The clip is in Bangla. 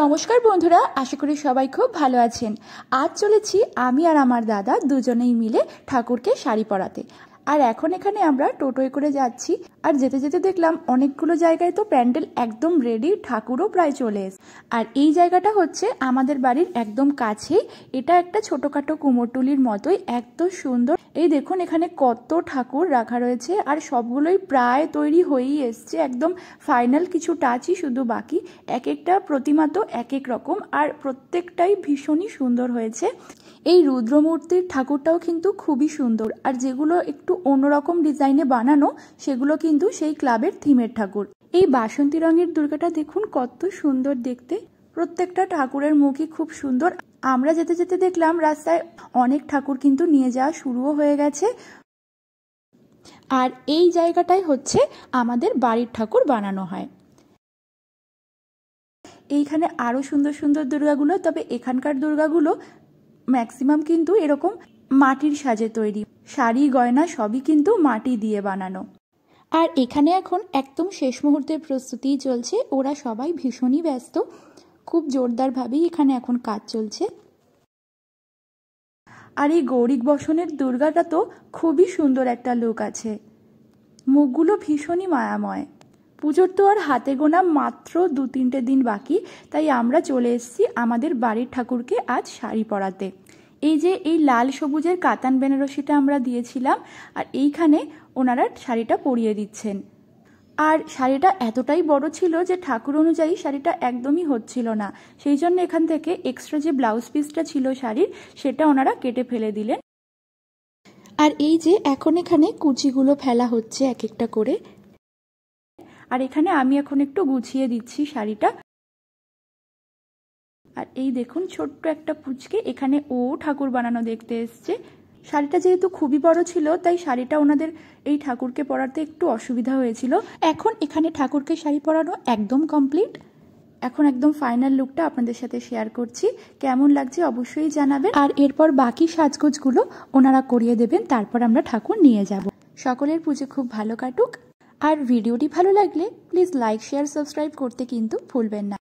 নমস্কার বন্ধুরা, আশা করি সবাই খুব ভালো আছেন। আজ চলেছি আমি আর আমার দাদা দুজনেই মিলে ঠাকুরকে শাড়ি পরাতে। আর এখন এখানে আমরা টোটোয় করে যাচ্ছি। আর যেতে যেতে দেখলাম অনেকগুলো জায়গায় তো প্যান্ডেল একদম রেডি ঠাকুরও প্রায় চলে এসে আর এই জায়গাটা হচ্ছে আমাদের বাড়ির একদম কাছেই। এটা একটা ছোটোখাটো কুমোরটুলির মতোই, এত সুন্দর। এই দেখুন, এখানে কত ঠাকুর রাখা রয়েছে আর সবগুলোই প্রায় তৈরি হয়েই এসছে। একদম ফাইনাল কিছু টাচই শুধু বাকি। এক একটা প্রতিমা তো এক এক রকম আর প্রত্যেকটাই ভীষণই সুন্দর হয়েছে। এই রুদ্রমূর্তির ঠাকুরটাও কিন্তু খুবই সুন্দর। আর যেগুলো একটু অন্যরকম ডিজাইনে বানানো, সেগুলো কিন্তু সেই ক্লাবের থিমের ঠাকুর। এই বাসন্তী রঙের দুর্গাটা দেখুন কত সুন্দর দেখতে। প্রত্যেকটা ঠাকুরের মুখই খুব সুন্দর। আমরা যেতে যেতে দেখলাম রাস্তায় অনেক ঠাকুর কিন্তু নিয়ে যাওয়া শুরুও হয়ে গেছে। আর এই জায়গাটাই হচ্ছে আমাদের বাড়ির ঠাকুর বানানো হয়। এইখানে আরও সুন্দর সুন্দর দুর্গাগুলো, তবে এখানকার দুর্গাগুলো ম্যাক্সিমাম কিন্তু এরকম মাটির সাজে তৈরি। শাড়ি, গয়না সবই কিন্তু মাটি দিয়ে বানানো। আর এখানে এখন একদম শেষ মুহূর্তের প্রস্তুতি চলছে। ওরা সবাই ভীষণই ব্যস্ত। খুব জোরদারভাবেই এখানে এখন কাজ চলছে। আর এই গৌরিক বসনের দুর্গাটা তো খুবই সুন্দর একটা লোক আছে। মুখগুলো ভীষণই মায়াময়। পুজোর তো আর হাতে গোনা মাত্র দু তিনটে দিন বাকি, তাই আমরা চলে এসেছি আমাদের বাড়ির ঠাকুরকে আজ শাড়ি পরাতে। এই যে এই লাল সবুজের কাতান বেনারসিটা আমরা দিয়েছিলাম, আর এইখানে ওনারা শাড়িটা পরিয়ে দিচ্ছেন। আর শাড়িটা এতটাই বড় ছিল যে ঠাকুর অনুযায়ী শাড়িটা একদমই হচ্ছিল না। সেই জন্য এখান থেকে এক্সট্রা যে ব্লাউজ পিসটা ছিল শাড়ির, সেটা ওনারা কেটে ফেলে দিলেন। আর এই যে এখন এখানে কুচিগুলো ফেলা হচ্ছে এক একটা করে। আর এখানে আমি এখন একটু গুছিয়ে দিচ্ছি শাড়িটা। আর এই দেখুন ছোট্ট একটা পুচকে এখানে ও ঠাকুর বানানো দেখতে এসছে। শাড়িটা যেহেতু খুবই বড় ছিল, তাই শাড়িটা ওনাদের এই ঠাকুরকে পরাতে একটু অসুবিধা হয়েছিল। এখন এখানে ঠাকুরকে শাড়ি পরানো একদম কমপ্লিট এখন একদম ফাইনাল লুকটা আপনাদের সাথে শেয়ার করছি। কেমন লাগছে অবশ্যই জানাবেন। আর এরপর বাকি সাজগোজগুলো ওনারা করিয়ে দেবেন, তারপর আমরা ঠাকুর নিয়ে যাব। সকলের পুজো খুব ভালো কাটুক। আর ভিডিওটি ভালো লাগলে প্লিজ লাইক শেয়ার সাবস্ক্রাইব করতে কিন্তু ভুলবেন না।